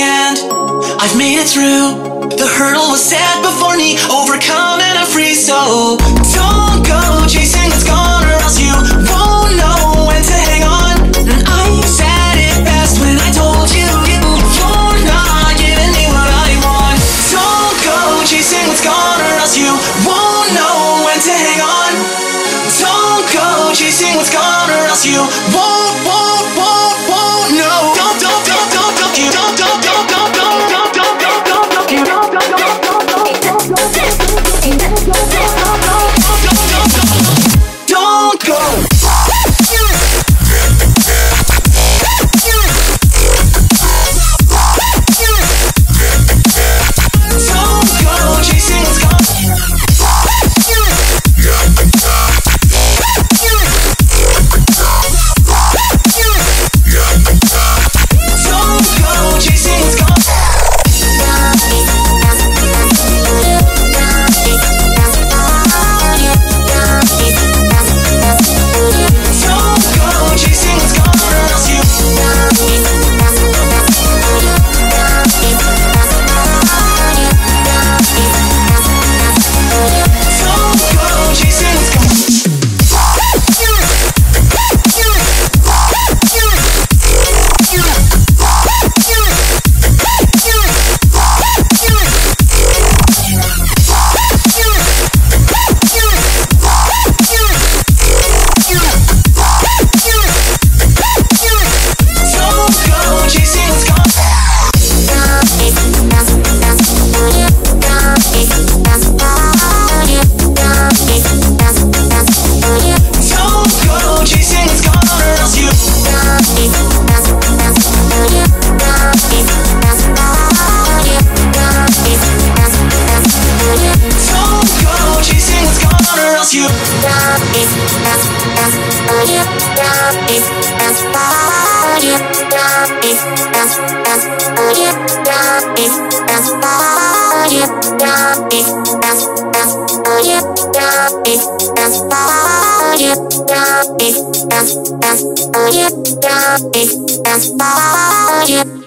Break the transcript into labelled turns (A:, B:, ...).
A: and I've made it through. Overcome and I'm free. So don't go chasing what's gone, or else you won't know when to hang on. And I said it best when I told you you you're not giving me what I want. Don't go chasing what's gone, or else you won't know when to hang on. Don't go chasing what's gone, or else you won't, you stop it, stop, stop, for you, stop it, stop, for you, stop it, stop, stop, for you, stop it, stop, for you, stop it, stop, stop, for you, stop it, stop, for you, stop it, stop, stop, for you, stop it, stop, for you.